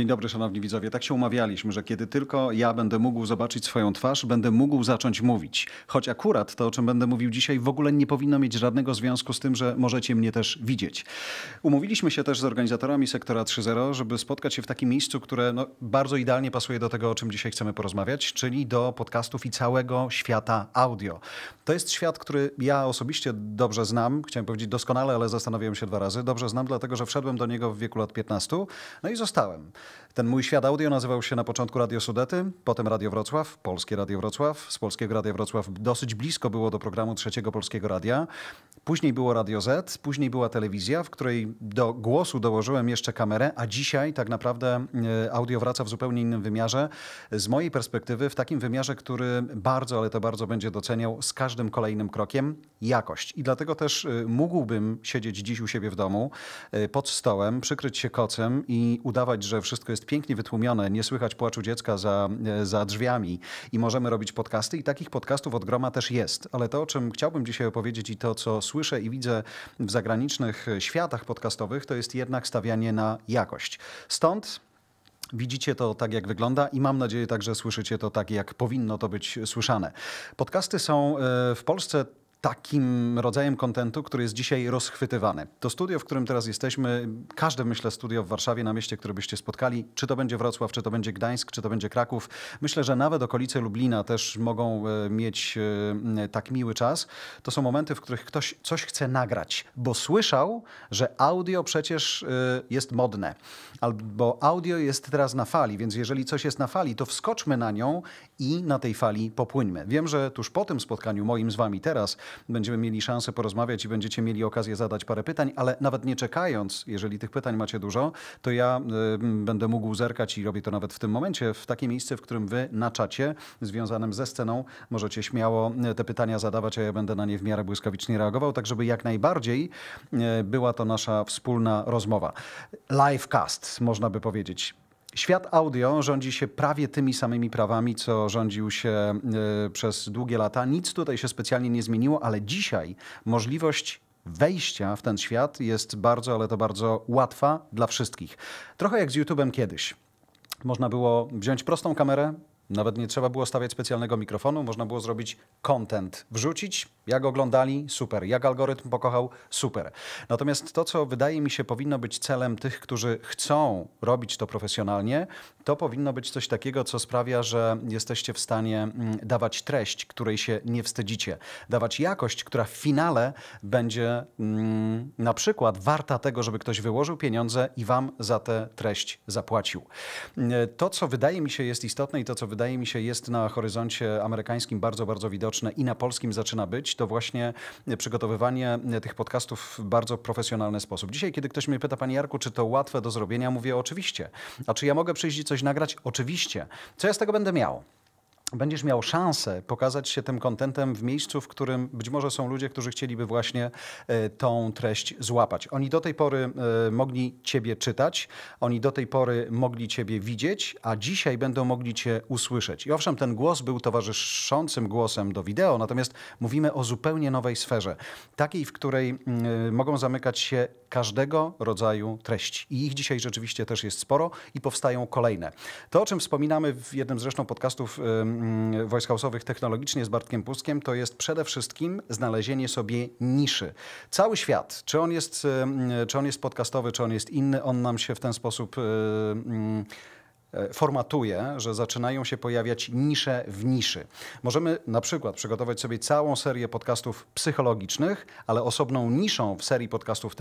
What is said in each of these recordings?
Dzień dobry, szanowni widzowie. Tak się umawialiśmy, że kiedy tylko ja będę mógł zobaczyć swoją twarz, będę mógł zacząć mówić. Choć akurat to, o czym będę mówił dzisiaj, w ogóle nie powinno mieć żadnego związku z tym, że możecie mnie też widzieć. Umówiliśmy się też z organizatorami Sektora 3.0, żeby spotkać się w takim miejscu, które no, bardzo idealnie pasuje do tego, o czym dzisiaj chcemy porozmawiać, czyli do podcastów i całego świata audio. To jest świat, który ja osobiście dobrze znam, chciałem powiedzieć doskonale, ale zastanawiałem się dwa razy. Dobrze znam, dlatego że wszedłem do niego w wieku lat 15, no i zostałem. Ten mój świat audio nazywał się na początku Radio Sudety, potem Radio Wrocław, Polskie Radio Wrocław. Z Polskiego Radia Wrocław dosyć blisko było do programu Trzeciego Polskiego Radia. Później było Radio Z, później była telewizja, w której do głosu dołożyłem jeszcze kamerę, a dzisiaj tak naprawdę e, audio wraca w zupełnie innym wymiarze. Z mojej perspektywy w takim wymiarze, który bardzo, ale to bardzo będzie doceniał z każdym kolejnym krokiem jakość. I dlatego też e, mógłbym siedzieć dziś u siebie w domu e, pod stołem, przykryć się kocem i udawać, że wszystko jest pięknie wytłumione, nie słychać płaczu dziecka za, za drzwiami i możemy robić podcasty i takich podcastów od groma też jest. Ale to, o czym chciałbym dzisiaj opowiedzieć i to, co słyszę i widzę w zagranicznych światach podcastowych, to jest jednak stawianie na jakość. Stąd Widzicie to tak, jak wygląda i mam nadzieję także słyszycie to tak, jak powinno to być słyszane. Podcasty są e, w Polsce takim rodzajem kontentu, który jest dzisiaj rozchwytywany. To studio, w którym teraz jesteśmy, każde myślę studio w Warszawie, na mieście, które byście spotkali, czy to będzie Wrocław, czy to będzie Gdańsk, czy to będzie Kraków, myślę, że nawet okolice Lublina też mogą e, mieć e, tak miły czas. To są momenty, w których ktoś coś chce nagrać, bo słyszał, że audio przecież e, jest modne, albo audio jest teraz na fali, więc jeżeli coś jest na fali, to wskoczmy na nią i na tej fali popłyńmy. Wiem, że tuż po tym spotkaniu moim z wami teraz będziemy mieli szansę porozmawiać i będziecie mieli okazję zadać parę pytań, ale nawet nie czekając, jeżeli tych pytań macie dużo, to ja y, będę mógł zerkać i robię to nawet w tym momencie, w takie miejsce, w którym wy na czacie związanym ze sceną możecie śmiało y, te pytania zadawać, a ja będę na nie w miarę błyskawicznie reagował, tak żeby jak najbardziej y, była to nasza wspólna rozmowa. Livecast, można by powiedzieć. Świat audio rządzi się prawie tymi samymi prawami, co rządził się y, przez długie lata. Nic tutaj się specjalnie nie zmieniło, ale dzisiaj możliwość wejścia w ten świat jest bardzo, ale to bardzo łatwa dla wszystkich. Trochę jak z YouTube'em kiedyś. Można było wziąć prostą kamerę, nawet nie trzeba było stawiać specjalnego mikrofonu, można było zrobić content, wrzucić, jak oglądali, super, jak algorytm pokochał, super. Natomiast to, co wydaje mi się powinno być celem tych, którzy chcą robić to profesjonalnie, to powinno być coś takiego, co sprawia, że jesteście w stanie mm, dawać treść, której się nie wstydzicie, dawać jakość, która w finale będzie mm, na przykład warta tego, żeby ktoś wyłożył pieniądze i wam za tę treść zapłacił. To, co wydaje mi się jest istotne i to, co wydaje wydaje mi się jest na horyzoncie amerykańskim bardzo, bardzo widoczne i na polskim zaczyna być, to właśnie przygotowywanie tych podcastów w bardzo profesjonalny sposób. Dzisiaj, kiedy ktoś mnie pyta, Panie Jarku, czy to łatwe do zrobienia, mówię oczywiście. A czy ja mogę przyjść i coś nagrać? Oczywiście. Co ja z tego będę miał? Będziesz miał szansę pokazać się tym kontentem w miejscu, w którym być może są ludzie, którzy chcieliby właśnie e, tą treść złapać. Oni do tej pory e, mogli Ciebie czytać, oni do tej pory mogli Ciebie widzieć, a dzisiaj będą mogli Cię usłyszeć. I owszem, ten głos był towarzyszącym głosem do wideo, natomiast mówimy o zupełnie nowej sferze, takiej, w której mm, mogą zamykać się każdego rodzaju treści. I ich dzisiaj rzeczywiście też jest sporo i powstają kolejne. To, o czym wspominamy w jednym zresztą podcastów wojsk house'owych technologicznie z Bartkiem Pustkiem, to jest przede wszystkim znalezienie sobie niszy. Cały świat, czy on jest, czy on jest podcastowy, czy on jest inny, on nam się w ten sposób e, formatuje, że zaczynają się pojawiać nisze w niszy. Możemy na przykład przygotować sobie całą serię podcastów psychologicznych, ale osobną niszą w serii podcastów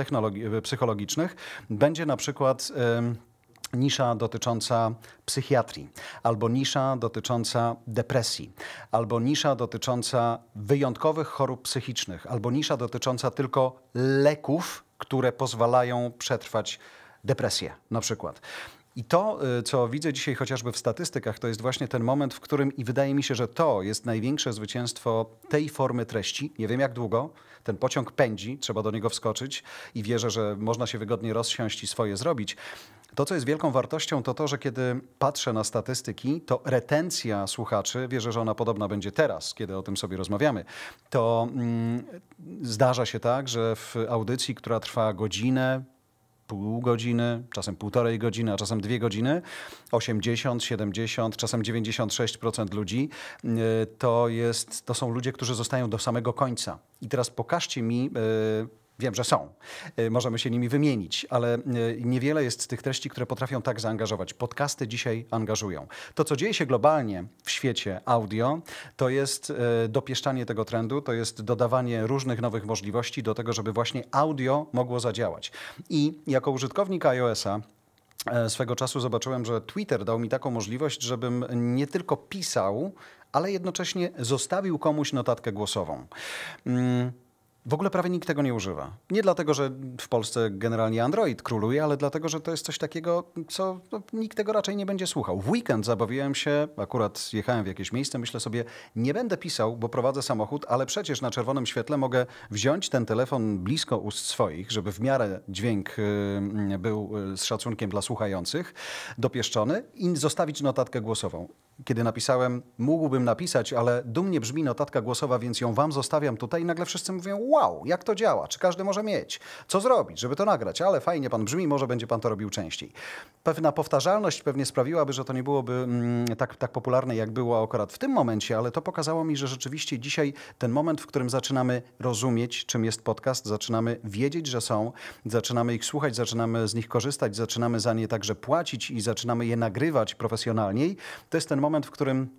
psychologicznych będzie na przykład nisza dotycząca psychiatrii, albo nisza dotycząca depresji, albo nisza dotycząca wyjątkowych chorób psychicznych, albo nisza dotycząca tylko leków, które pozwalają przetrwać depresję na przykład. I to, y, co widzę dzisiaj chociażby w statystykach, to jest właśnie ten moment, w którym i wydaje mi się, że to jest największe zwycięstwo tej formy treści. Nie wiem jak długo. Ten pociąg pędzi, trzeba do niego wskoczyć i wierzę, że można się wygodnie rozsiąść i swoje zrobić. To, co jest wielką wartością, to to, że kiedy patrzę na statystyki, to retencja słuchaczy, wierzę, że ona podobna będzie teraz, kiedy o tym sobie rozmawiamy, to mm, zdarza się tak, że w audycji, która trwa godzinę, pół godziny, czasem półtorej godziny, a czasem dwie godziny, 80, 70, czasem 96% ludzi, y, to, jest, to są ludzie, którzy zostają do samego końca. I teraz pokażcie mi y, Wiem, że są. Y, możemy się nimi wymienić, ale y, niewiele jest tych treści, które potrafią tak zaangażować. Podcasty dzisiaj angażują. To, co dzieje się globalnie w świecie audio, to jest y, dopieszczanie tego trendu, to jest dodawanie różnych nowych możliwości do tego, żeby właśnie audio mogło zadziałać. I jako użytkownik iOS-a, e, Swego czasu zobaczyłem, że Twitter dał mi taką możliwość, żebym nie tylko pisał, ale jednocześnie zostawił komuś notatkę głosową. Mm, w ogóle prawie nikt tego nie używa. Nie dlatego, że w Polsce generalnie Android króluje, ale dlatego, że to jest coś takiego, co no, nikt tego raczej nie będzie słuchał. W weekend zabawiłem się, akurat jechałem w jakieś miejsce, myślę sobie, nie będę pisał, bo prowadzę samochód, ale przecież na czerwonym świetle mogę wziąć ten telefon blisko ust swoich, żeby w miarę dźwięk y, był y, z szacunkiem dla słuchających, dopieszczony i zostawić notatkę głosową. Kiedy napisałem, mógłbym napisać, ale dumnie brzmi notatka głosowa, więc ją wam zostawiam tutaj, i nagle wszyscy mówią, wow, jak to działa, czy każdy może mieć, co zrobić, żeby to nagrać, ale fajnie pan brzmi, może będzie pan to robił częściej. Pewna powtarzalność pewnie sprawiłaby, że to nie byłoby mm, tak, tak popularne, jak było akurat w tym momencie, ale to pokazało mi, że rzeczywiście dzisiaj ten moment, w którym zaczynamy rozumieć, czym jest podcast, zaczynamy wiedzieć, że są, zaczynamy ich słuchać, zaczynamy z nich korzystać, zaczynamy za nie także płacić i zaczynamy je nagrywać profesjonalniej, to jest ten moment, w którym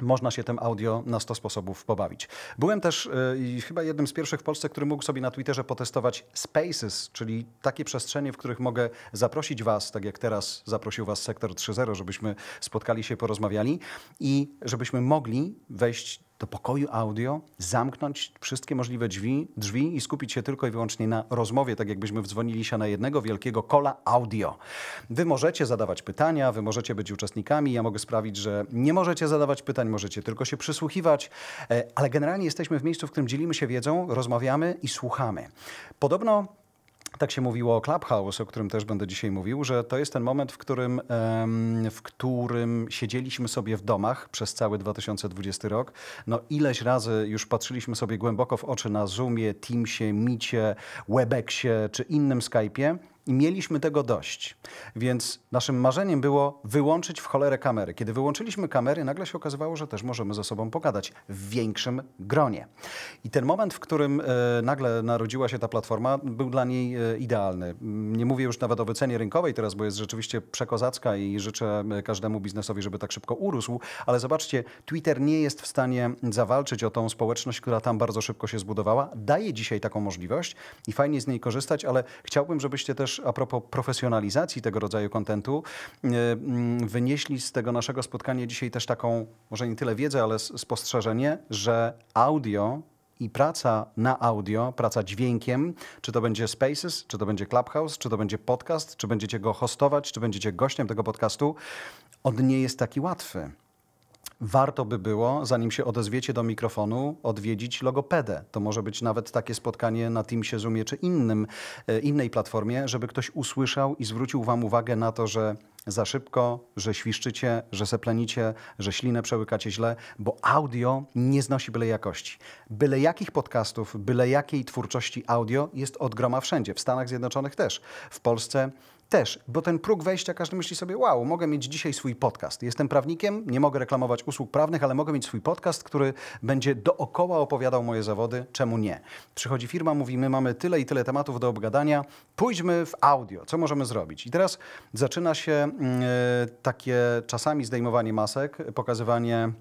można się tym audio na 100 sposobów pobawić. Byłem też yy, chyba jednym z pierwszych w Polsce, który mógł sobie na Twitterze potestować Spaces, czyli takie przestrzenie, w których mogę zaprosić Was, tak jak teraz zaprosił Was Sektor 3.0, żebyśmy spotkali się, porozmawiali i żebyśmy mogli wejść do pokoju audio, zamknąć wszystkie możliwe drzwi, drzwi i skupić się tylko i wyłącznie na rozmowie, tak jakbyśmy wdzwonili się na jednego wielkiego kola audio. Wy możecie zadawać pytania, wy możecie być uczestnikami, ja mogę sprawić, że nie możecie zadawać pytań, możecie tylko się przysłuchiwać, e, ale generalnie jesteśmy w miejscu, w którym dzielimy się wiedzą, rozmawiamy i słuchamy. Podobno tak się mówiło o Clubhouse, o którym też będę dzisiaj mówił, że to jest ten moment, w którym, w którym siedzieliśmy sobie w domach przez cały 2020 rok. No ileś razy już patrzyliśmy sobie głęboko w oczy na Zoomie, Teamsie, Micie, Webexie czy innym Skype'ie i mieliśmy tego dość. Więc naszym marzeniem było wyłączyć w cholerę kamery. Kiedy wyłączyliśmy kamery, nagle się okazywało, że też możemy ze sobą pogadać w większym gronie. I ten moment, w którym e, nagle narodziła się ta platforma, był dla niej e, idealny. Nie mówię już nawet o wycenie rynkowej teraz, bo jest rzeczywiście przekozacka i życzę e, każdemu biznesowi, żeby tak szybko urósł, ale zobaczcie, Twitter nie jest w stanie zawalczyć o tą społeczność, która tam bardzo szybko się zbudowała. Daje dzisiaj taką możliwość i fajnie z niej korzystać, ale chciałbym, żebyście też a propos profesjonalizacji tego rodzaju kontentu, e, mm, wynieśli z tego naszego spotkania dzisiaj też taką, może nie tyle wiedzę, ale spostrzeżenie, że audio i praca na audio, praca dźwiękiem, czy to będzie Spaces, czy to będzie Clubhouse, czy to będzie podcast, czy będziecie go hostować, czy będziecie gościem tego podcastu, on nie jest taki łatwy warto by było, zanim się odezwiecie do mikrofonu, odwiedzić logopedę. To może być nawet takie spotkanie na Teamsie, Zoomie czy innym, e, innej platformie, żeby ktoś usłyszał i zwrócił Wam uwagę na to, że za szybko, że świszczycie, że seplenicie, że ślinę przełykacie źle, bo audio nie znosi byle jakości. Byle jakich podcastów, byle jakiej twórczości audio jest od groma wszędzie. W Stanach Zjednoczonych też. W Polsce też, bo ten próg wejścia, każdy myśli sobie, wow, mogę mieć dzisiaj swój podcast. Jestem prawnikiem, nie mogę reklamować usług prawnych, ale mogę mieć swój podcast, który będzie dookoła opowiadał moje zawody. Czemu nie? Przychodzi firma, mówi, my mamy tyle i tyle tematów do obgadania, pójdźmy w audio, co możemy zrobić? I teraz zaczyna się yy, takie czasami zdejmowanie masek, pokazywanie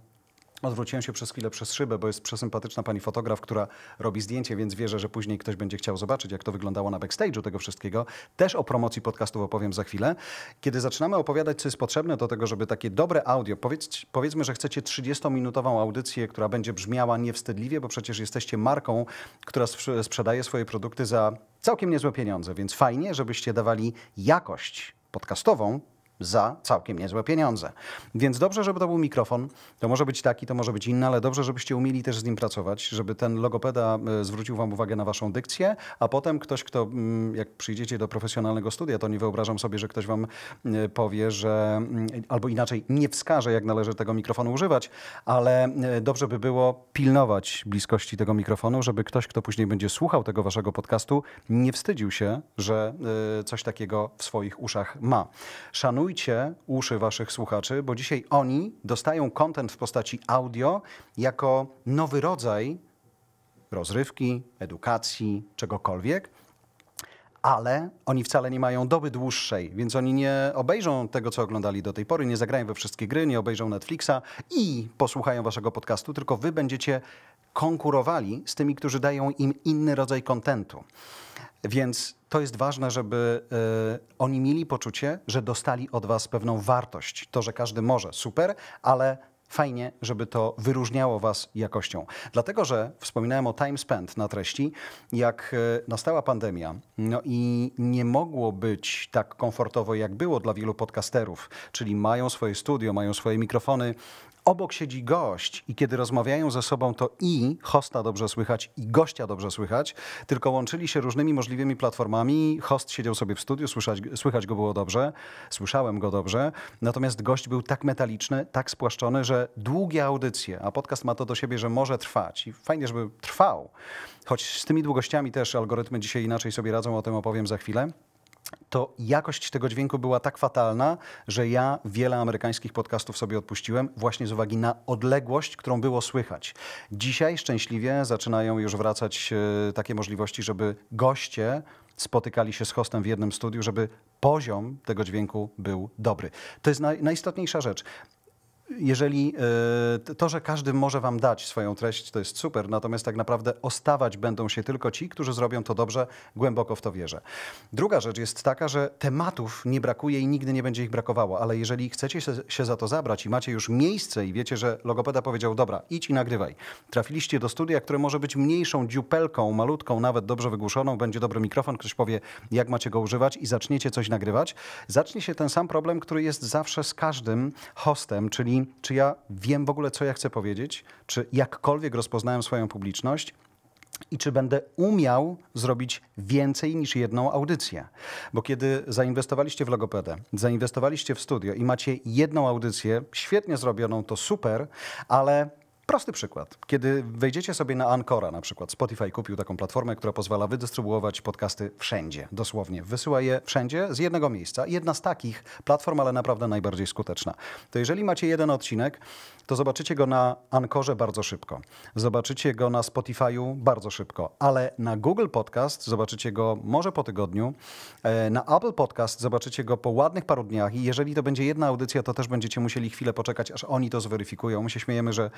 Odwróciłem się przez chwilę przez szybę, bo jest przesympatyczna pani fotograf, która robi zdjęcie, więc wierzę, że później ktoś będzie chciał zobaczyć, jak to wyglądało na backstage'u tego wszystkiego. Też o promocji podcastów opowiem za chwilę. Kiedy zaczynamy opowiadać, co jest potrzebne do tego, żeby takie dobre audio, powiedz, powiedzmy, że chcecie 30-minutową audycję, która będzie brzmiała niewstydliwie, bo przecież jesteście marką, która sprzedaje swoje produkty za całkiem niezłe pieniądze, więc fajnie, żebyście dawali jakość podcastową za całkiem niezłe pieniądze. Więc dobrze, żeby to był mikrofon. To może być taki, to może być inny, ale dobrze, żebyście umieli też z nim pracować, żeby ten logopeda e, zwrócił wam uwagę na waszą dykcję, a potem ktoś, kto, mm, jak przyjdziecie do profesjonalnego studia, to nie wyobrażam sobie, że ktoś wam e, powie, że mm, albo inaczej nie wskaże, jak należy tego mikrofonu używać, ale e, dobrze by było pilnować bliskości tego mikrofonu, żeby ktoś, kto później będzie słuchał tego waszego podcastu, nie wstydził się, że coś takiego w swoich uszach ma. Szanuj Pilnujcie uszy waszych słuchaczy, bo dzisiaj oni dostają kontent w postaci audio jako nowy rodzaj rozrywki, edukacji, czegokolwiek, ale oni wcale nie mają doby dłuższej, więc oni nie obejrzą tego, co oglądali do tej pory, nie zagrają we wszystkie gry, nie obejrzą Netflixa i posłuchają waszego podcastu, tylko wy będziecie konkurowali z tymi, którzy dają im inny rodzaj kontentu. Więc to jest ważne, żeby y, oni mieli poczucie, że dostali od Was pewną wartość. To, że każdy może, super, ale fajnie, żeby to wyróżniało Was jakością. Dlatego, że wspominałem o time spent na treści, jak e, nastała pandemia, no i nie mogło być tak komfortowo, jak było dla wielu podcasterów, czyli mają swoje studio, mają swoje mikrofony, obok siedzi gość i kiedy rozmawiają ze sobą, to i hosta dobrze słychać, i gościa dobrze słychać, tylko łączyli się różnymi możliwymi platformami. Host siedział sobie w studiu, słyszać, słychać go było dobrze, słyszałem go dobrze, natomiast gość był tak metaliczny, tak spłaszczony, że długie audycje, a podcast ma to do siebie, że może trwać i fajnie, żeby trwał. Choć z tymi długościami też algorytmy dzisiaj inaczej sobie radzą, o tym opowiem za chwilę to jakość tego dźwięku była tak fatalna, że ja wiele amerykańskich podcastów sobie odpuściłem właśnie z uwagi na odległość, którą było słychać. Dzisiaj szczęśliwie zaczynają już wracać e, takie możliwości, żeby goście spotykali się z hostem w jednym studiu, żeby poziom tego dźwięku był dobry. To jest naj, najistotniejsza rzecz jeżeli e, to, że każdy może wam dać swoją treść, to jest super, natomiast tak naprawdę ostawać będą się tylko ci, którzy zrobią to dobrze, głęboko w to wierzę. Druga rzecz jest taka, że tematów nie brakuje i nigdy nie będzie ich brakowało, ale jeżeli chcecie się za to zabrać i macie już miejsce i wiecie, że logopeda powiedział, dobra, idź i nagrywaj. Trafiliście do studia, które może być mniejszą dziupelką, malutką, nawet dobrze wygłuszoną, będzie dobry mikrofon, ktoś powie, jak macie go używać i zaczniecie coś nagrywać, zacznie się ten sam problem, który jest zawsze z każdym hostem, czyli czy ja wiem w ogóle, co ja chcę powiedzieć, czy jakkolwiek rozpoznałem swoją publiczność, i czy będę umiał zrobić więcej niż jedną audycję. Bo kiedy zainwestowaliście w logopedę, zainwestowaliście w studio i macie jedną audycję, świetnie zrobioną, to super, ale Prosty przykład. Kiedy wejdziecie sobie na Ancora na przykład, Spotify kupił taką platformę, która pozwala wydystrybuować podcasty wszędzie, dosłownie. Wysyła je wszędzie z jednego miejsca. Jedna z takich platform, ale naprawdę najbardziej skuteczna. To jeżeli macie jeden odcinek, to zobaczycie go na Ankorze bardzo szybko. Zobaczycie go na Spotify'u bardzo szybko, ale na Google Podcast zobaczycie go może po tygodniu, e, na Apple Podcast zobaczycie go po ładnych paru dniach i jeżeli to będzie jedna audycja, to też będziecie musieli chwilę poczekać, aż oni to zweryfikują. My się śmiejemy, że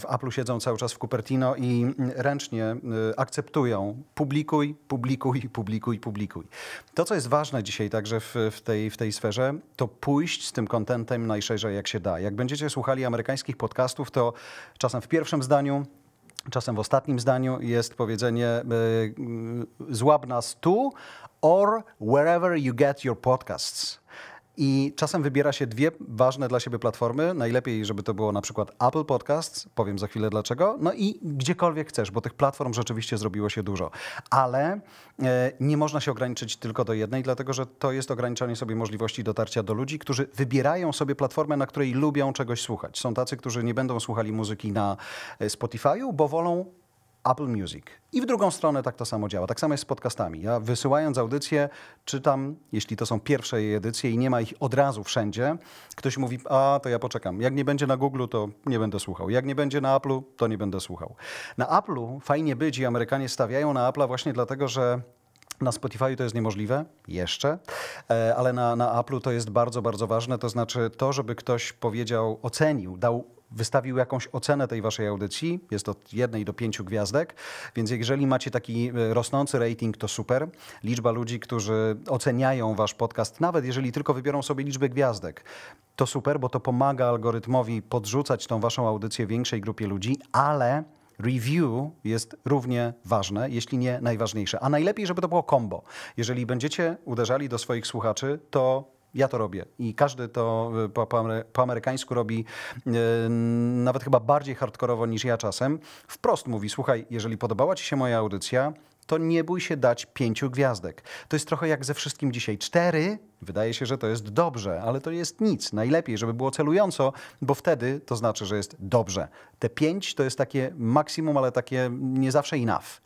w Apple siedzą cały czas w Cupertino i ręcznie e, akceptują publikuj, publikuj, publikuj, publikuj. To, co jest ważne dzisiaj także w, w, tej, w tej sferze, to pójść z tym kontentem najszerzej jak się da. Jak będziecie słuchali amerykańskich podcastów, to czasem w pierwszym zdaniu Czasem w ostatnim zdaniu jest powiedzenie y, złap nas tu or wherever you get your podcasts. I czasem wybiera się dwie ważne dla siebie platformy. Najlepiej, żeby to było na przykład Apple Podcasts, powiem za chwilę dlaczego, no i gdziekolwiek chcesz, bo tych platform rzeczywiście zrobiło się dużo. Ale e, nie można się ograniczyć tylko do jednej, dlatego że to jest ograniczanie sobie możliwości dotarcia do ludzi, którzy wybierają sobie platformę, na której lubią czegoś słuchać. Są tacy, którzy nie będą słuchali muzyki na e, Spotify'u, bo wolą Apple Music. I w drugą stronę tak to samo działa. Tak samo jest z podcastami. Ja wysyłając audycję, czytam, jeśli to są pierwsze jej edycje i nie ma ich od razu wszędzie, ktoś mówi, a to ja poczekam. Jak nie będzie na Google, to nie będę słuchał. Jak nie będzie na Apple'u, to nie będę słuchał. Na Apple'u fajnie być i Amerykanie stawiają na Apple'a właśnie dlatego, że na Spotify to jest niemożliwe jeszcze, e, ale na, na Apple'u to jest bardzo, bardzo ważne. To znaczy to, żeby ktoś powiedział, ocenił, dał wystawił jakąś ocenę tej waszej audycji, jest od jednej do pięciu gwiazdek, więc jeżeli macie taki e, rosnący rating, to super. Liczba ludzi, którzy oceniają wasz podcast, nawet jeżeli tylko wybiorą sobie liczbę gwiazdek, to super, bo to pomaga algorytmowi podrzucać tą waszą audycję większej grupie ludzi, ale review jest równie ważne, jeśli nie najważniejsze. A najlepiej, żeby to było combo. Jeżeli będziecie uderzali do swoich słuchaczy, to Ja to robię i każdy to y, po, po, po amerykańsku robi yy, nawet chyba bardziej hardkorowo niż ja czasem. Wprost mówi, słuchaj, jeżeli podobała ci się moja audycja, to nie bój się dać pięciu gwiazdek. To jest trochę jak ze wszystkim dzisiaj. Cztery, wydaje się, że to jest dobrze, ale to jest nic. Najlepiej, żeby było celująco, bo wtedy to znaczy, że jest dobrze. Te pięć to jest takie maksimum, ale takie nie zawsze enough.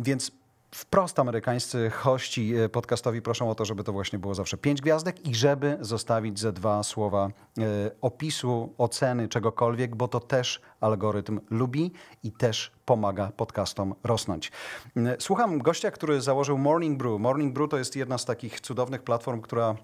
Więc wprost amerykańscy hości e, podcastowi proszą o to, żeby to właśnie było zawsze pięć gwiazdek i żeby zostawić ze dwa słowa e, opisu, oceny czegokolwiek, bo to też algorytm lubi i też pomaga podcastom rosnąć. E, słucham gościa, który założył Morning Brew. Morning Brew to jest jedna z takich cudownych platform, która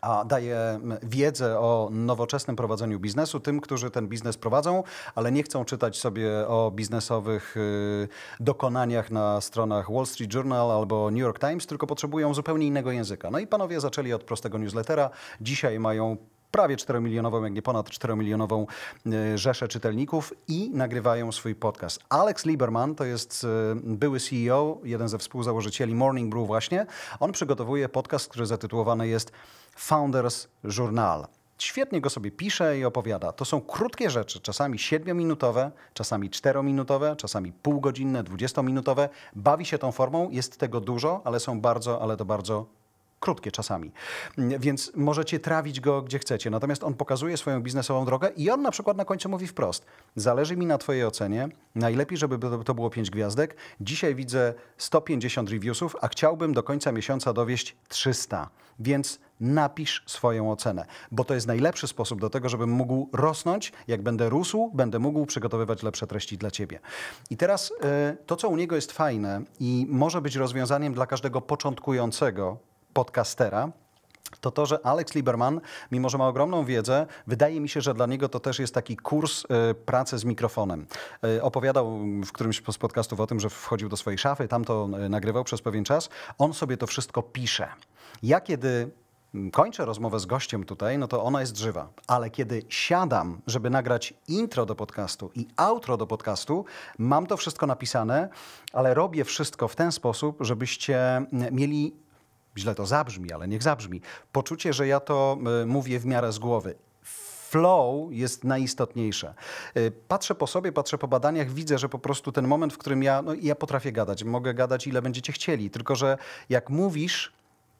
a daje wiedzę o nowoczesnym prowadzeniu biznesu tym, którzy ten biznes prowadzą, ale nie chcą czytać sobie o biznesowych y, dokonaniach na stronach Wall Street Journal albo New York Times, tylko potrzebują zupełnie innego języka. No i panowie zaczęli od prostego newslettera. Dzisiaj mają prawie 4-milionową, jak nie ponad 4-milionową y, rzeszę czytelników i nagrywają swój podcast. Alex Lieberman to jest y, były CEO, jeden ze współzałożycieli Morning Brew właśnie. On przygotowuje podcast, który zatytułowany jest Founders Journal. Świetnie go sobie pisze i opowiada. To są krótkie rzeczy, czasami 7-minutowe, czasami 4-minutowe, czasami półgodzinne, 20-minutowe. Bawi się tą formą, jest tego dużo, ale są bardzo, ale to bardzo krótkie czasami. Więc możecie trawić go gdzie chcecie. Natomiast on pokazuje swoją biznesową drogę i on na przykład na końcu mówi wprost: Zależy mi na Twojej ocenie. Najlepiej, żeby to było 5 gwiazdek. Dzisiaj widzę 150 reviewsów, a chciałbym do końca miesiąca dowieść 300. Więc napisz swoją ocenę, bo to jest najlepszy sposób do tego, żebym mógł rosnąć. Jak będę rósł, będę mógł przygotowywać lepsze treści dla ciebie. I teraz y, to, co u niego jest fajne i może być rozwiązaniem dla każdego początkującego podcastera, to to, że Alex Lieberman, mimo że ma ogromną wiedzę, wydaje mi się, że dla niego to też jest taki kurs y, pracy z mikrofonem. Y, opowiadał w którymś z podcastów o tym, że wchodził do swojej szafy, tam to y, nagrywał przez pewien czas. On sobie to wszystko pisze. Ja kiedy kończę rozmowę z gościem tutaj, no to ona jest żywa. Ale kiedy siadam, żeby nagrać intro do podcastu i outro do podcastu, mam to wszystko napisane, ale robię wszystko w ten sposób, żebyście mieli źle to zabrzmi, ale niech zabrzmi. Poczucie, że ja to y, mówię w miarę z głowy flow jest najistotniejsze. Y, patrzę po sobie, patrzę po badaniach, widzę, że po prostu ten moment, w którym ja, no ja potrafię gadać, mogę gadać ile będziecie chcieli, tylko że jak mówisz,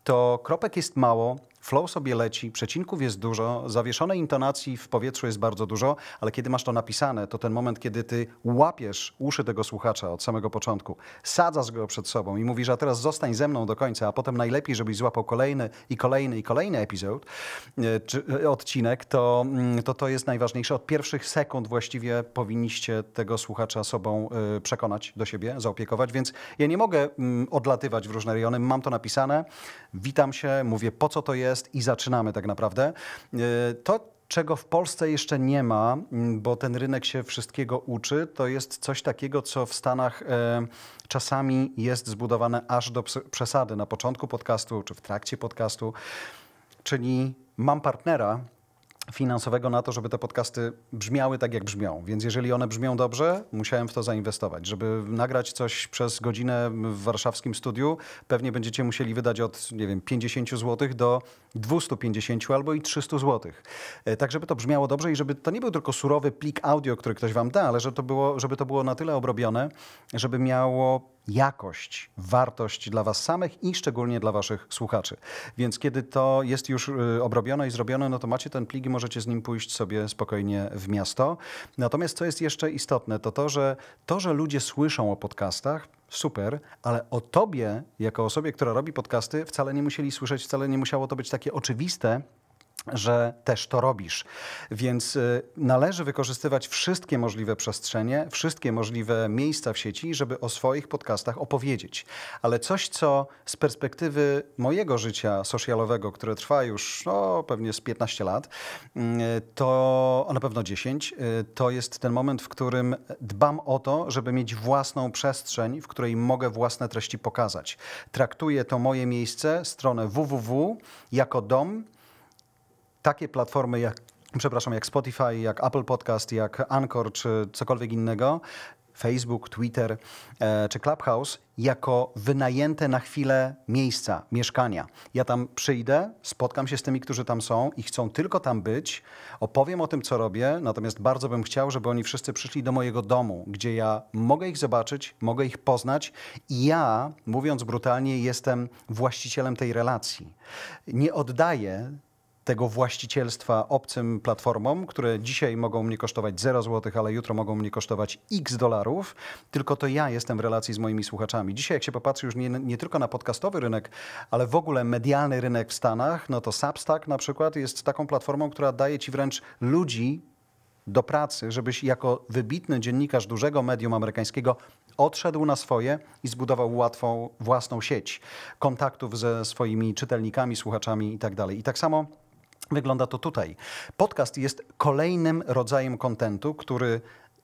to kropek jest mało, flow sobie leci, przecinków jest dużo, zawieszonej intonacji w powietrzu jest bardzo dużo, ale kiedy masz to napisane, to ten moment, kiedy ty łapiesz uszy tego słuchacza od samego początku, sadzasz go przed sobą i mówisz, a teraz zostań ze mną do końca, a potem najlepiej, żebyś złapał kolejny i kolejny i kolejny epizod, e, czy e, odcinek, to, mm, to to jest najważniejsze. Od pierwszych sekund właściwie powinniście tego słuchacza sobą e, przekonać do siebie, zaopiekować, więc ja nie mogę mm, odlatywać w różne rejony, mam to napisane, witam się, mówię po co to jest, jest i zaczynamy tak naprawdę. E, to, czego w Polsce jeszcze nie ma, bo ten rynek się wszystkiego uczy, to jest coś takiego, co w Stanach e, czasami jest zbudowane aż do przesady na początku podcastu czy w trakcie podcastu. Czyli mam partnera, finansowego na to, żeby te podcasty brzmiały tak, jak brzmią. Więc jeżeli one brzmią dobrze, musiałem w to zainwestować. Żeby nagrać coś przez godzinę w warszawskim studiu, pewnie będziecie musieli wydać od, nie wiem, 50 zł do 250 albo i 300 zł. E, tak, żeby to brzmiało dobrze i żeby to nie był tylko surowy plik audio, który ktoś wam da, ale żeby to było, żeby to było na tyle obrobione, żeby miało jakość, wartość dla Was samych i szczególnie dla Waszych słuchaczy. Więc kiedy to jest już y, obrobione i zrobione, no to macie ten plik i możecie z nim pójść sobie spokojnie w miasto. Natomiast co jest jeszcze istotne, to to, że to, że ludzie słyszą o podcastach, super, ale o tobie, jako osobie, która robi podcasty, wcale nie musieli słyszeć, wcale nie musiało to być takie oczywiste, że też to robisz. Więc y, należy wykorzystywać wszystkie możliwe przestrzenie, wszystkie możliwe miejsca w sieci, żeby o swoich podcastach opowiedzieć. Ale coś, co z perspektywy mojego życia socialowego, które trwa już no, pewnie z 15 lat, y, to na pewno 10, y, to jest ten moment, w którym dbam o to, żeby mieć własną przestrzeń, w której mogę własne treści pokazać. Traktuję to moje miejsce, stronę www jako dom, takie platformy jak, przepraszam, jak Spotify, jak Apple Podcast, jak Anchor czy cokolwiek innego, Facebook, Twitter e, czy Clubhouse jako wynajęte na chwilę miejsca, mieszkania. Ja tam przyjdę, spotkam się z tymi, którzy tam są i chcą tylko tam być, opowiem o tym, co robię, natomiast bardzo bym chciał, żeby oni wszyscy przyszli do mojego domu, gdzie ja mogę ich zobaczyć, mogę ich poznać i ja, mówiąc brutalnie, jestem właścicielem tej relacji. Nie oddaję tego właścicielstwa obcym platformom, które dzisiaj mogą mnie kosztować 0 zł, ale jutro mogą mnie kosztować x dolarów, tylko to ja jestem w relacji z moimi słuchaczami. Dzisiaj jak się popatrzy już nie, nie tylko na podcastowy rynek, ale w ogóle medialny rynek w Stanach, no to Substack na przykład jest taką platformą, która daje ci wręcz ludzi do pracy, żebyś jako wybitny dziennikarz dużego medium amerykańskiego odszedł na swoje i zbudował łatwą własną sieć kontaktów ze swoimi czytelnikami, słuchaczami itd. I tak, tak samo Wygląda to tutaj. Podcast jest kolejnym rodzajem kontentu, który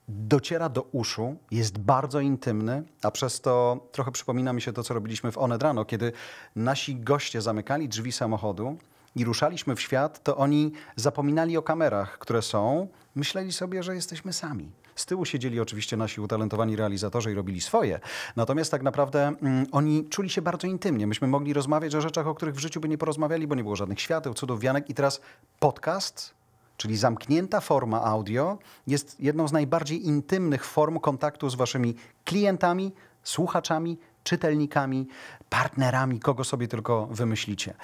dociera do uszu, jest bardzo intymny, a przez to trochę przypomina mi się to, co robiliśmy w Onet rano, kiedy nasi goście zamykali drzwi samochodu i ruszaliśmy w świat, to oni zapominali o kamerach, które są, myśleli sobie, że jesteśmy sami. Z tyłu siedzieli oczywiście nasi utalentowani realizatorzy i robili swoje. Natomiast tak naprawdę mm, oni czuli się bardzo intymnie. Myśmy mogli rozmawiać o rzeczach, o których w życiu by nie porozmawiali, bo nie było żadnych świateł, cudów, wianek. I teraz podcast czyli zamknięta forma audio, jest jedną z najbardziej intymnych form kontaktu z waszymi klientami, słuchaczami, czytelnikami, partnerami, kogo sobie tylko wymyślicie.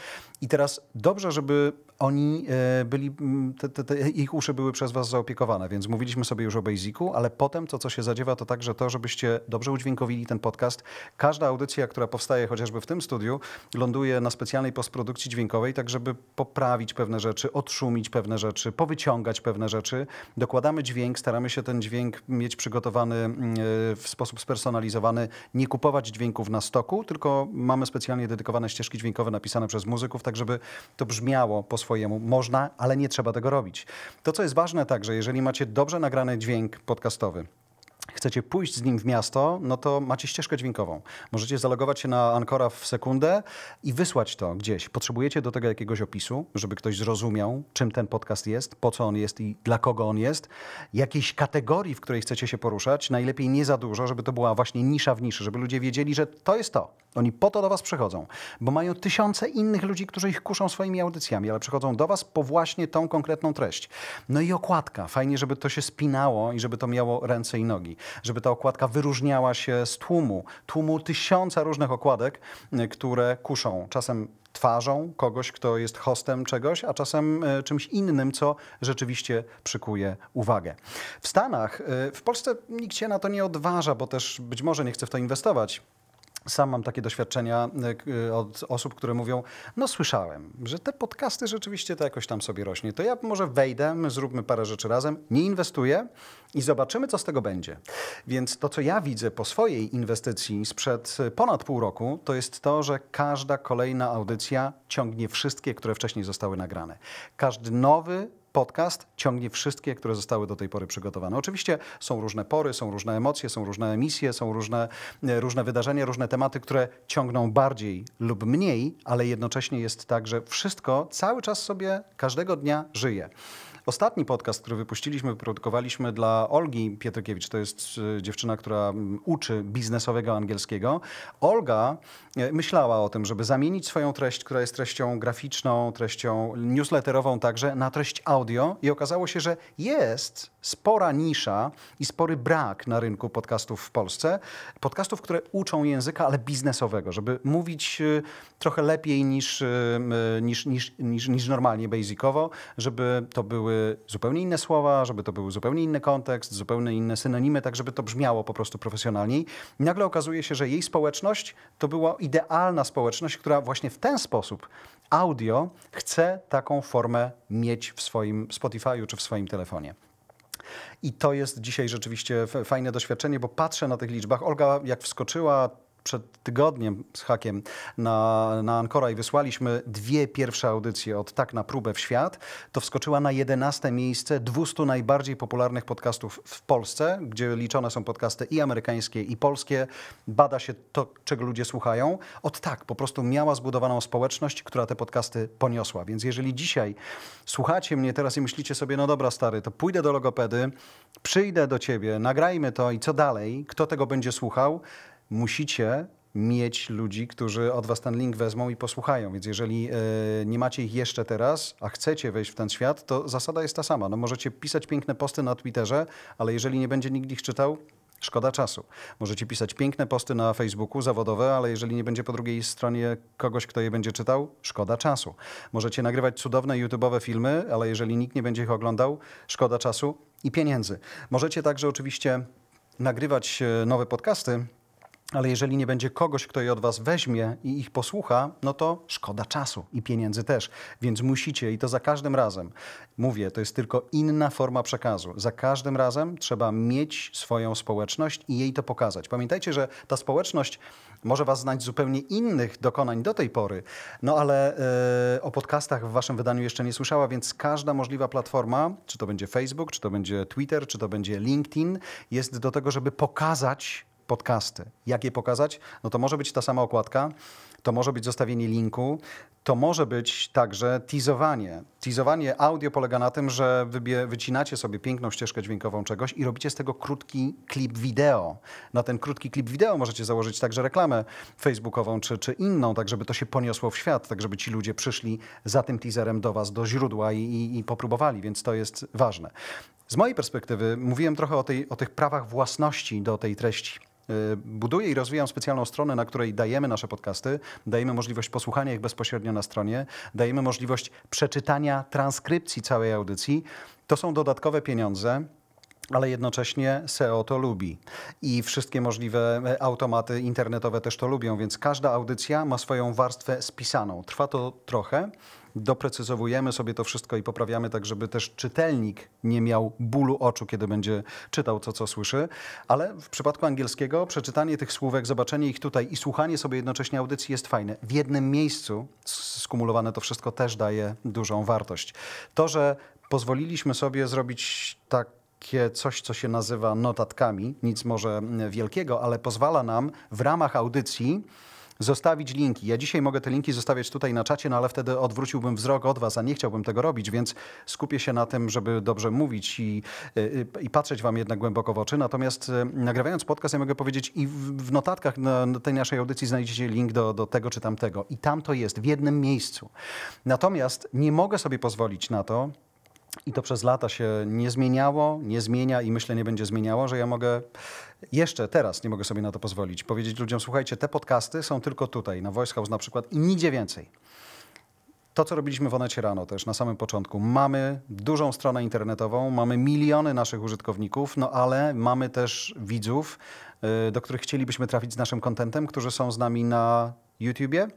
I teraz dobrze, żeby oni e, byli, te, te, te, ich uszy były przez was zaopiekowane, więc mówiliśmy sobie już o Basicu, ale potem to, co się zadziewa, to także to, żebyście dobrze udźwiękowili ten podcast. Każda audycja, która powstaje chociażby w tym studiu, ląduje na specjalnej postprodukcji dźwiękowej, tak żeby poprawić pewne rzeczy, odszumić pewne rzeczy, powyciągać pewne rzeczy. Dokładamy dźwięk, staramy się ten dźwięk mieć przygotowany mm, e, w sposób spersonalizowany, nie kupować dźwięków na stoku, tylko mamy specjalnie dedykowane ścieżki dźwiękowe napisane przez muzyków, tak żeby to brzmiało po swojemu. Można, ale nie trzeba tego robić. To, co jest ważne także, jeżeli macie dobrze nagrany dźwięk podcastowy, chcecie pójść z nim w miasto, no to macie ścieżkę dźwiękową. Możecie zalogować się na Ancora w sekundę i wysłać to gdzieś. Potrzebujecie do tego jakiegoś opisu, żeby ktoś zrozumiał, czym ten podcast jest, po co on jest i dla kogo on jest. Jakiejś kategorii, w której chcecie się poruszać, najlepiej nie za dużo, żeby to była właśnie nisza w niszy, żeby ludzie wiedzieli, że to jest to. Oni po to do was przychodzą, bo mają tysiące innych ludzi, którzy ich kuszą swoimi audycjami, ale przychodzą do was po właśnie tą konkretną treść. No i okładka. Fajnie, żeby to się spinało i żeby to miało ręce i nogi żeby ta okładka wyróżniała się z tłumu, tłumu tysiąca różnych okładek, y, które kuszą. Czasem twarzą kogoś, kto jest hostem czegoś, a czasem y, czymś innym, co rzeczywiście przykuje uwagę. W Stanach, y, w Polsce nikt się na to nie odważa, bo też być może nie chce w to inwestować. Sam mam takie doświadczenia e, od osób, które mówią, no słyszałem, że te podcasty rzeczywiście to jakoś tam sobie rośnie. To ja może wejdę, zróbmy parę rzeczy razem, nie inwestuję i zobaczymy, co z tego będzie. Więc to, co ja widzę po swojej inwestycji sprzed ponad pół roku, to jest to, że każda kolejna audycja ciągnie wszystkie, które wcześniej zostały nagrane. Każdy nowy podcast ciągnie wszystkie, które zostały do tej pory przygotowane. Oczywiście są różne pory, są różne emocje, są różne emisje, są różne, e, różne wydarzenia, różne tematy, które ciągną bardziej lub mniej, ale jednocześnie jest tak, że wszystko cały czas sobie każdego dnia żyje. Ostatni podcast, który wypuściliśmy, wyprodukowaliśmy dla Olgi Pietrkiewicz. To jest e, dziewczyna, która uczy biznesowego angielskiego. Olga e, myślała o tym, żeby zamienić swoją treść, która jest treścią graficzną, treścią newsletterową także, na treść audio i okazało się, że jest spora nisza i spory brak na rynku podcastów w Polsce. Podcastów, które uczą języka, ale biznesowego, żeby mówić e, trochę lepiej niż, niż, niż, niż, niż normalnie, basicowo, żeby to były zupełnie inne słowa, żeby to był zupełnie inny kontekst, zupełnie inne synonimy, tak żeby to brzmiało po prostu profesjonalniej. I nagle okazuje się, że jej społeczność to była idealna społeczność, która właśnie w ten sposób audio chce taką formę mieć w swoim Spotify'u czy w swoim telefonie. I to jest dzisiaj rzeczywiście fajne doświadczenie, bo patrzę na tych liczbach. Olga, jak wskoczyła przed tygodniem z hakiem na, na Ancora i wysłaliśmy dwie pierwsze audycje od Tak na próbę w świat, to wskoczyła na 11 miejsce 200 najbardziej popularnych podcastów w Polsce, gdzie liczone są podcasty i amerykańskie, i polskie. Bada się to, czego ludzie słuchają. Od tak, po prostu miała zbudowaną społeczność, która te podcasty poniosła. Więc jeżeli dzisiaj słuchacie mnie teraz i myślicie sobie, no dobra stary, to pójdę do logopedy, przyjdę do ciebie, nagrajmy to i co dalej? Kto tego będzie słuchał? Musicie mieć ludzi, którzy od was ten link wezmą i posłuchają. Więc jeżeli y, nie macie ich jeszcze teraz, a chcecie wejść w ten świat, to zasada jest ta sama. No możecie pisać piękne posty na Twitterze, ale jeżeli nie będzie nikt ich czytał, Szkoda czasu. Możecie pisać piękne posty na Facebooku, zawodowe, ale jeżeli nie będzie po drugiej stronie kogoś, kto je będzie czytał, szkoda czasu. Możecie nagrywać cudowne YouTube'owe filmy, ale jeżeli nikt nie będzie ich oglądał, szkoda czasu i pieniędzy. Możecie także oczywiście nagrywać e, nowe podcasty, ale jeżeli nie będzie kogoś, kto je od was weźmie i ich posłucha, no to szkoda czasu i pieniędzy też. Więc musicie i to za każdym razem. Mówię, to jest tylko inna forma przekazu. Za każdym razem trzeba mieć swoją społeczność i jej to pokazać. Pamiętajcie, że ta społeczność może was znać zupełnie innych dokonań do tej pory, no ale yy, o podcastach w waszym wydaniu jeszcze nie słyszała, więc każda możliwa platforma, czy to będzie Facebook, czy to będzie Twitter, czy to będzie LinkedIn, jest do tego, żeby pokazać podcasty. Jak je pokazać? No to może być ta sama okładka, to może być zostawienie linku, to może być także teasowanie. Teasowanie audio polega na tym, że wycinacie sobie piękną ścieżkę dźwiękową czegoś i robicie z tego krótki klip wideo. Na ten krótki klip wideo możecie założyć także reklamę facebookową czy, czy inną, tak żeby to się poniosło w świat, tak żeby ci ludzie przyszli za tym teaserem do was, do źródła i, i, i popróbowali, więc to jest ważne. Z mojej perspektywy mówiłem trochę o, tej, o tych prawach własności do tej treści. Y, buduję i rozwijam specjalną stronę, na której dajemy nasze podcasty, dajemy możliwość posłuchania ich bezpośrednio na stronie, dajemy możliwość przeczytania transkrypcji całej audycji. To są dodatkowe pieniądze, ale jednocześnie SEO to lubi i wszystkie możliwe e, automaty internetowe też to lubią, więc każda audycja ma swoją warstwę spisaną. Trwa to trochę, doprecyzowujemy sobie to wszystko i poprawiamy tak, żeby też czytelnik nie miał bólu oczu, kiedy będzie czytał to, co słyszy. Ale w przypadku angielskiego przeczytanie tych słówek, zobaczenie ich tutaj i słuchanie sobie jednocześnie audycji jest fajne. W jednym miejscu skumulowane to wszystko też daje dużą wartość. To, że pozwoliliśmy sobie zrobić tak coś, co się nazywa notatkami, nic może wielkiego, ale pozwala nam w ramach audycji zostawić linki. Ja dzisiaj mogę te linki zostawiać tutaj na czacie, no ale wtedy odwróciłbym wzrok od was, a nie chciałbym tego robić, więc skupię się na tym, żeby dobrze mówić i, i, patrzeć wam jednak głęboko w oczy. Natomiast e, nagrywając podcast, ja mogę powiedzieć i w, notatkach na tej naszej audycji znajdziecie link do, do tego czy tamtego. I tam to jest, w jednym miejscu. Natomiast nie mogę sobie pozwolić na to, i to przez lata się nie zmieniało, nie zmienia i myślę nie będzie zmieniało, że ja mogę jeszcze teraz, nie mogę sobie na to pozwolić, powiedzieć ludziom, słuchajcie, te podcasty są tylko tutaj, na Voice House na przykład i nigdzie więcej. To, co robiliśmy w Onecie rano też na samym początku. Mamy dużą stronę internetową, mamy miliony naszych użytkowników, no ale mamy też widzów, y, do których chcielibyśmy trafić z naszym kontentem, którzy są z nami na YouTubie,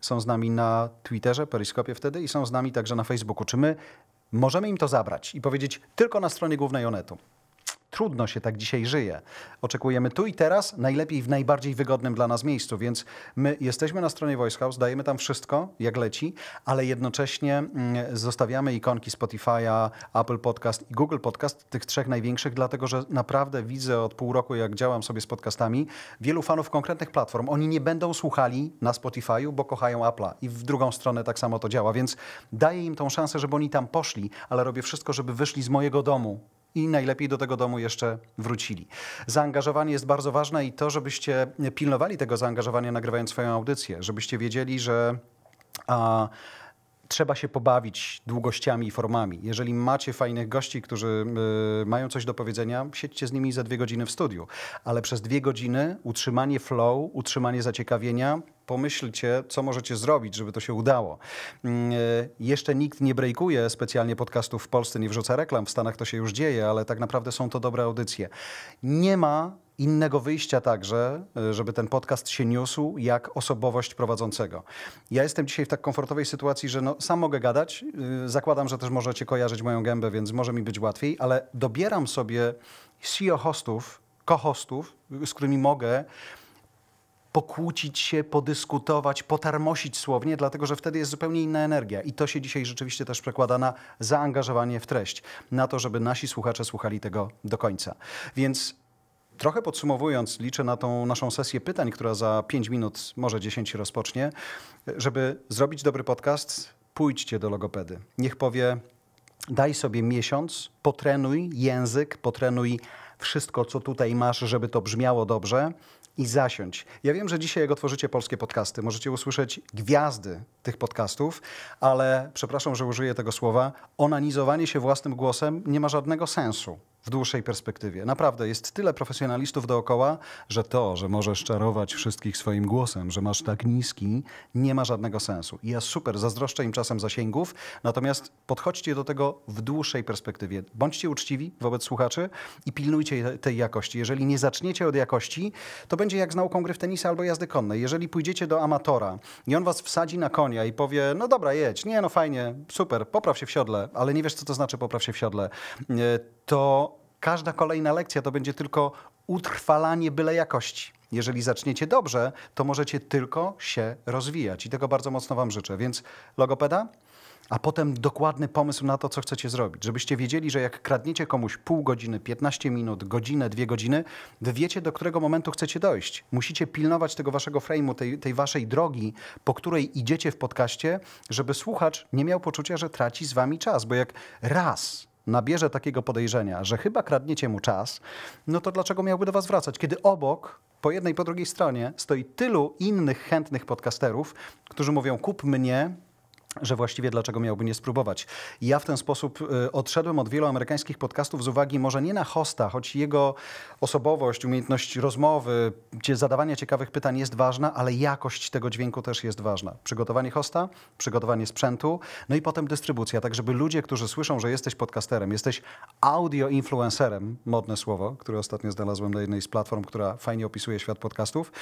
są z nami na Twitterze, Periskopie wtedy i są z nami także na Facebooku. Czy my Możemy im to zabrać i powiedzieć tylko na stronie głównej Onetu. Trudno się tak dzisiaj żyje. Oczekujemy tu i teraz, najlepiej w najbardziej wygodnym dla nas miejscu, więc my jesteśmy na stronie Voice House, dajemy tam wszystko, jak leci, ale jednocześnie mm, zostawiamy ikonki Spotify'a, Apple Podcast i Google Podcast, tych trzech największych, dlatego że naprawdę widzę od pół roku, jak działam sobie z podcastami, wielu fanów konkretnych platform. Oni nie będą słuchali na Spotify'u, bo kochają Apple'a i w drugą stronę tak samo to działa, więc daję im tą szansę, żeby oni tam poszli, ale robię wszystko, żeby wyszli z mojego domu, i najlepiej do tego domu jeszcze wrócili. Zaangażowanie jest bardzo ważne i to, żebyście pilnowali tego zaangażowania nagrywając swoją audycję, żebyście wiedzieli, że a, trzeba się pobawić długościami i formami. Jeżeli macie fajnych gości, którzy y, mają coś do powiedzenia, siedźcie z nimi za dwie godziny w studiu. Ale przez dwie godziny utrzymanie flow, utrzymanie zaciekawienia, pomyślcie, co możecie zrobić, żeby to się udało. Mm, y, jeszcze nikt nie breakuje specjalnie podcastów w Polsce, nie wrzuca reklam. W Stanach to się już dzieje, ale tak naprawdę są to dobre audycje. Nie ma innego wyjścia także, e, żeby ten podcast się niósł, jak osobowość prowadzącego. Ja jestem dzisiaj w tak komfortowej sytuacji, że no, sam mogę gadać. E, zakładam, że też możecie kojarzyć moją gębę, więc może mi być łatwiej, ale dobieram sobie CEO hostów, co-hostów, z którymi mogę pokłócić się, podyskutować, potarmosić słownie, dlatego że wtedy jest zupełnie inna energia. I to się dzisiaj rzeczywiście też przekłada na zaangażowanie w treść, na to, żeby nasi słuchacze słuchali tego do końca. Więc Trochę podsumowując, liczę na tą naszą sesję pytań, która za 5 minut, może 10 rozpocznie. Żeby zrobić dobry podcast, pójdźcie do logopedy. Niech powie, daj sobie miesiąc, potrenuj język, potrenuj wszystko, co tutaj masz, żeby to brzmiało dobrze i zasiąść. Ja wiem, że dzisiaj, jak otworzycie polskie podcasty, możecie usłyszeć gwiazdy tych podcastów, ale przepraszam, że użyję tego słowa, onanizowanie się własnym głosem nie ma żadnego sensu w dłuższej perspektywie. Naprawdę, jest tyle profesjonalistów dookoła, że to, że możesz czarować wszystkich swoim głosem, że masz tak niski, nie ma żadnego sensu. I ja super zazdroszczę im czasem zasięgów, natomiast podchodźcie do tego w dłuższej perspektywie. Bądźcie uczciwi wobec słuchaczy i pilnujcie tej jakości. Jeżeli nie zaczniecie od jakości, to będzie jak z nauką gry w tenisa albo jazdy konnej. Jeżeli pójdziecie do amatora i on was wsadzi na konia i powie, no dobra, jedź, nie, no fajnie, super, popraw się w siodle, ale nie wiesz, co to znaczy popraw się w siodle, to każda kolejna lekcja to będzie tylko utrwalanie byle jakości. Jeżeli zaczniecie dobrze, to możecie tylko się rozwijać i tego bardzo mocno Wam życzę. Więc logopeda, a potem dokładny pomysł na to, co chcecie zrobić. Żebyście wiedzieli, że jak kradniecie komuś pół godziny, 15 minut, godzinę, dwie godziny, wy wiecie, do którego momentu chcecie dojść. Musicie pilnować tego waszego frame'u, tej, tej waszej drogi, po której idziecie w podcaście, żeby słuchacz nie miał poczucia, że traci z wami czas. Bo jak raz nabierze takiego podejrzenia, że chyba kradniecie mu czas, no to dlaczego miałby do was wracać, kiedy obok, po jednej, po drugiej stronie stoi tylu innych chętnych podcasterów, którzy mówią kup mnie, że właściwie dlaczego miałby nie spróbować. ja w ten sposób y, odszedłem od wielu amerykańskich podcastów z uwagi może nie na hosta, choć jego osobowość, umiejętność rozmowy, zadawania ciekawych pytań jest ważna, ale jakość tego dźwięku też jest ważna. Przygotowanie hosta, przygotowanie sprzętu, no i potem dystrybucja, tak żeby ludzie, którzy słyszą, że jesteś podcasterem, jesteś audio influencerem, modne słowo, które ostatnio znalazłem na jednej z platform, która fajnie opisuje świat podcastów,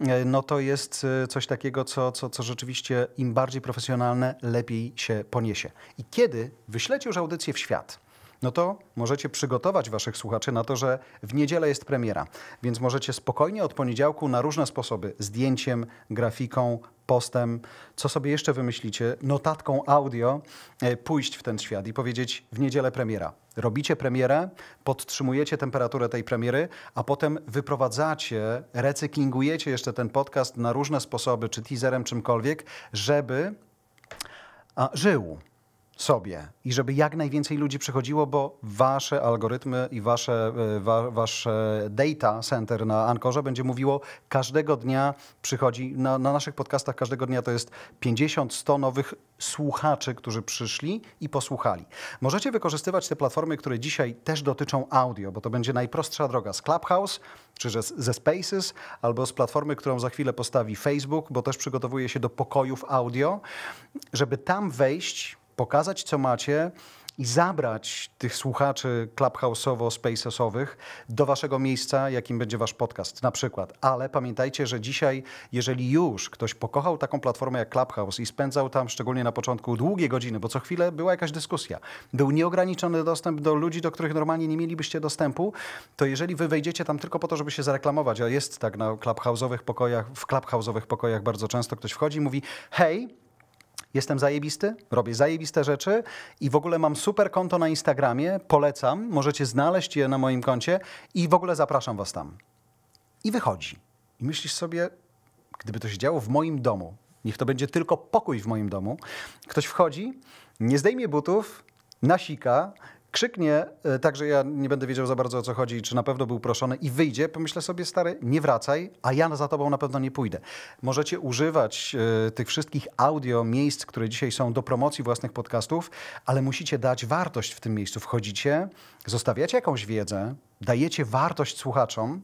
y, no to jest y, coś takiego, co, co, co rzeczywiście im bardziej profesjonalne, lepiej się poniesie. I kiedy wyślecie już audycję w świat, no to możecie przygotować waszych słuchaczy na to, że w niedzielę jest premiera. Więc możecie spokojnie od poniedziałku na różne sposoby, zdjęciem, grafiką, postem, co sobie jeszcze wymyślicie, notatką audio, e, pójść w ten świat i powiedzieć w niedzielę premiera. Robicie premierę, podtrzymujecie temperaturę tej premiery, a potem wyprowadzacie, recyklingujecie jeszcze ten podcast na różne sposoby, czy teaserem, czymkolwiek, żeby żył sobie i żeby jak najwięcej ludzi przychodziło, bo wasze algorytmy i wasze, e, wa, wasze data center na Ankorze będzie mówiło, każdego dnia przychodzi, na, na naszych podcastach każdego dnia to jest 50-100 nowych słuchaczy, którzy przyszli i posłuchali. Możecie wykorzystywać te platformy, które dzisiaj też dotyczą audio, bo to będzie najprostsza droga z Clubhouse, czy ze Spaces, albo z platformy, którą za chwilę postawi Facebook, bo też przygotowuje się do pokojów audio, żeby tam wejść pokazać, co macie i zabrać tych słuchaczy clubhouse'owo-spacesowych do waszego miejsca, jakim będzie wasz podcast na przykład. Ale pamiętajcie, że dzisiaj, jeżeli już ktoś pokochał taką platformę jak Clubhouse i spędzał tam szczególnie na początku długie godziny, bo co chwilę była jakaś dyskusja, był nieograniczony dostęp do ludzi, do których normalnie nie mielibyście dostępu, to jeżeli wy wejdziecie tam tylko po to, żeby się zareklamować, a jest tak na clubhouse'owych pokojach, w clubhouse'owych pokojach bardzo często ktoś wchodzi i mówi hej, Jestem zajebisty, robię zajebiste rzeczy i w ogóle mam super konto na Instagramie, polecam, możecie znaleźć je na moim koncie i w ogóle zapraszam was tam. I wychodzi. I myślisz sobie, gdyby to się działo w moim domu, niech to będzie tylko pokój w moim domu, ktoś wchodzi, nie zdejmie butów, nasika, krzyknie, e, tak że ja nie będę wiedział za bardzo o co chodzi, czy na pewno był proszony i wyjdzie, pomyślę sobie, stary, nie wracaj, a ja za tobą na pewno nie pójdę. Możecie używać y, tych wszystkich audio miejsc, które dzisiaj są do promocji własnych podcastów, ale musicie dać wartość w tym miejscu. Wchodzicie, zostawiacie jakąś wiedzę, dajecie wartość słuchaczom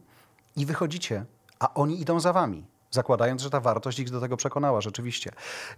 i wychodzicie, a oni idą za wami zakładając, że ta wartość ich do tego przekonała rzeczywiście.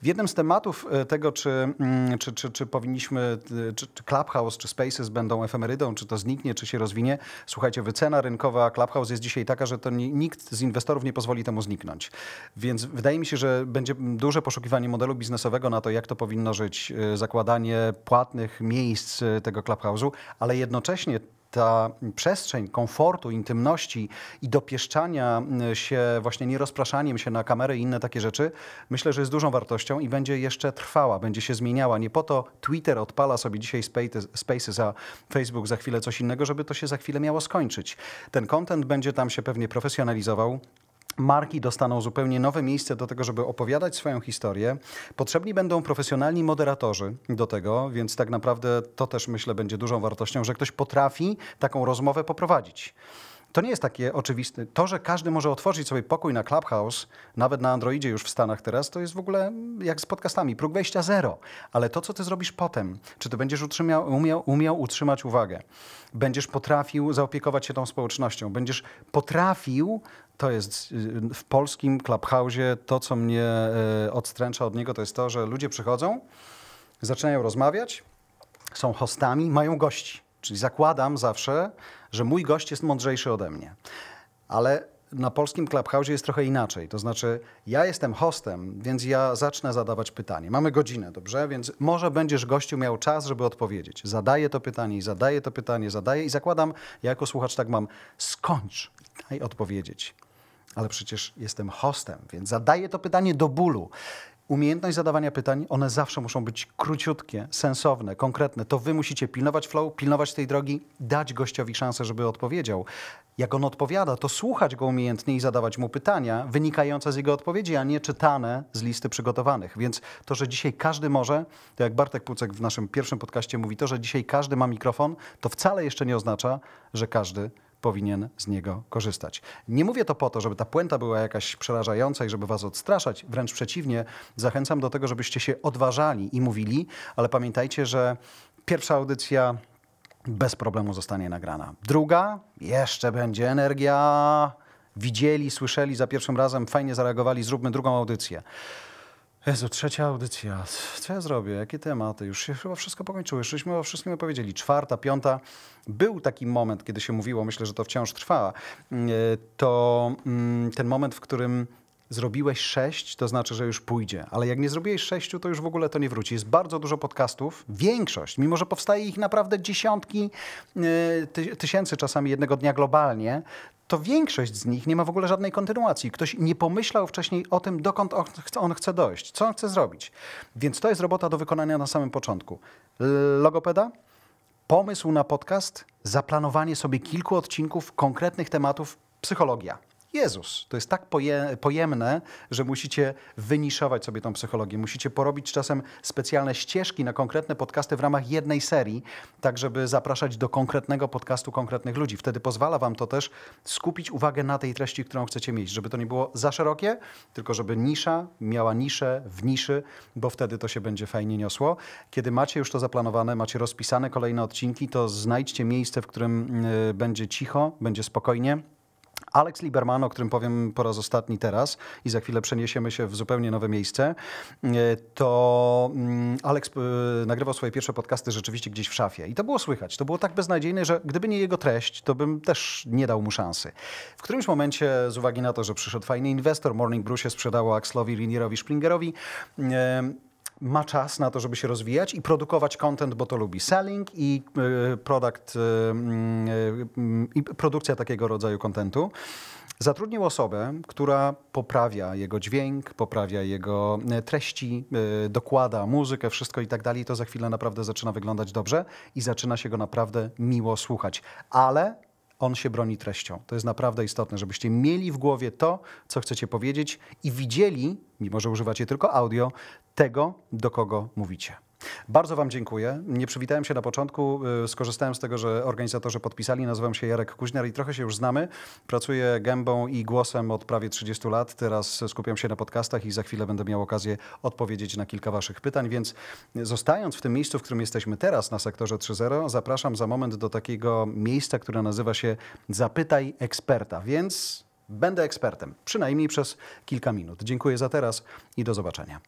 W jednym z tematów e, tego, czy, mm, czy, czy, czy powinniśmy, e, czy, czy Clubhouse, czy Spaces będą efemerydą, czy to zniknie, czy się rozwinie, słuchajcie, wycena rynkowa Clubhouse jest dzisiaj taka, że to nikt z inwestorów nie pozwoli temu zniknąć. Więc wydaje mi się, że będzie duże poszukiwanie modelu biznesowego na to, jak to powinno żyć, e, zakładanie płatnych miejsc tego Clubhouse'u, ale jednocześnie ta przestrzeń komfortu, intymności i dopieszczania się, właśnie nierozpraszaniem się na kamerę i inne takie rzeczy, myślę, że jest dużą wartością i będzie jeszcze trwała, będzie się zmieniała. Nie po to Twitter odpala sobie dzisiaj Spaces, a Facebook za chwilę coś innego, żeby to się za chwilę miało skończyć. Ten content będzie tam się pewnie profesjonalizował marki dostaną zupełnie nowe miejsce do tego, żeby opowiadać swoją historię. Potrzebni będą profesjonalni moderatorzy do tego, więc tak naprawdę to też myślę będzie dużą wartością, że ktoś potrafi taką rozmowę poprowadzić. To nie jest takie oczywiste. To, że każdy może otworzyć sobie pokój na Clubhouse, nawet na Androidzie już w Stanach teraz, to jest w ogóle jak z podcastami, próg wejścia zero. Ale to, co ty zrobisz potem, czy ty będziesz utrzymał, umiał, umiał utrzymać uwagę, będziesz potrafił zaopiekować się tą społecznością, będziesz potrafił to jest y, w polskim Clubhouse'ie to, co mnie y, odstręcza od niego, to jest to, że ludzie przychodzą, zaczynają rozmawiać, są hostami, mają gości. Czyli zakładam zawsze, że mój gość jest mądrzejszy ode mnie. Ale na polskim Clubhouse jest trochę inaczej. To znaczy, ja jestem hostem, więc ja zacznę zadawać pytanie. Mamy godzinę, dobrze? Więc może będziesz gościu miał czas, żeby odpowiedzieć. Zadaję to pytanie i zadaję to pytanie, zadaję i zakładam, ja jako słuchacz tak mam, skończ, daj odpowiedzieć ale przecież jestem hostem, więc zadaję to pytanie do bólu. Umiejętność zadawania pytań, one zawsze muszą być króciutkie, sensowne, konkretne. To wy musicie pilnować flow, pilnować tej drogi, dać gościowi szansę, żeby odpowiedział. Jak on odpowiada, to słuchać go umiejętnie i zadawać mu pytania wynikające z jego odpowiedzi, a nie czytane z listy przygotowanych. Więc to, że dzisiaj każdy może, to jak Bartek Pucek w naszym pierwszym podcaście mówi, to, że dzisiaj każdy ma mikrofon, to wcale jeszcze nie oznacza, że każdy powinien z niego korzystać. Nie mówię to po to, żeby ta puenta była jakaś przerażająca i żeby was odstraszać, wręcz przeciwnie, zachęcam do tego, żebyście się odważali i mówili, ale pamiętajcie, że pierwsza audycja bez problemu zostanie nagrana. Druga, jeszcze będzie energia. Widzieli, słyszeli za pierwszym razem, fajnie zareagowali, zróbmy drugą audycję. Jezu, trzecia audycja. Co ja zrobię? Jakie tematy? Już się chyba wszystko pokończyło. Już o wszystkim opowiedzieli. Czwarta, piąta. Był taki moment, kiedy się mówiło, myślę, że to wciąż trwa, mm, to mm, ten moment, w którym zrobiłeś sześć, to znaczy, że już pójdzie. Ale jak nie zrobiłeś sześciu, to już w ogóle to nie wróci. Jest bardzo dużo podcastów, większość, mimo że powstaje ich naprawdę dziesiątki y, tysięcy czasami jednego dnia globalnie, to większość z nich nie ma w ogóle żadnej kontynuacji. Ktoś nie pomyślał wcześniej o tym, dokąd on chce dojść, co on chce zrobić. Więc to jest robota do wykonania na samym początku. Logopeda, pomysł na podcast, zaplanowanie sobie kilku odcinków konkretnych tematów, psychologia. Jezus, to jest tak poje, pojemne, że musicie wyniszować sobie tą psychologię. Musicie porobić czasem specjalne ścieżki na konkretne podcasty w ramach jednej serii, tak żeby zapraszać do konkretnego podcastu konkretnych ludzi. Wtedy pozwala wam to też skupić uwagę na tej treści, którą chcecie mieć, żeby to nie było za szerokie, tylko żeby nisza miała niszę w niszy, bo wtedy to się będzie fajnie niosło. Kiedy macie już to zaplanowane, macie rozpisane kolejne odcinki, to znajdźcie miejsce, w którym y, będzie cicho, będzie spokojnie Alex Lieberman, o którym powiem po raz ostatni teraz i za chwilę przeniesiemy się w zupełnie nowe miejsce, e, to mm, Alex e, nagrywał swoje pierwsze podcasty rzeczywiście gdzieś w szafie. I to było słychać. To było tak beznadziejne, że gdyby nie jego treść, to bym też nie dał mu szansy. W którymś momencie, z uwagi na to, że przyszedł fajny inwestor, Morning Brew się sprzedało Axlowi, Linierowi, Springerowi, e, ma czas na to, żeby się rozwijać i produkować content, bo to lubi selling i y, product, y, y, i produkcja takiego rodzaju contentu. Zatrudnił osobę, która poprawia jego dźwięk, poprawia jego treści, dokłada muzykę, wszystko i tak dalej. To za chwilę naprawdę zaczyna wyglądać dobrze i zaczyna się go naprawdę miło słuchać. Ale on się broni treścią. To jest naprawdę istotne, żebyście mieli w głowie to, co chcecie powiedzieć i widzieli, mimo że używacie tylko audio, tego, do kogo mówicie. Bardzo Wam dziękuję. Nie przywitałem się na początku. Y, skorzystałem z tego, że organizatorzy podpisali. Nazywam się Jarek Kuźniar i trochę się już znamy. Pracuję gębą i głosem od prawie 30 lat. Teraz skupiam się na podcastach i za chwilę będę miał okazję odpowiedzieć na kilka Waszych pytań. Więc zostając w tym miejscu, w którym jesteśmy teraz na sektorze 3.0, zapraszam za moment do takiego miejsca, które nazywa się Zapytaj eksperta. Więc będę ekspertem, przynajmniej przez kilka minut. Dziękuję za teraz i do zobaczenia.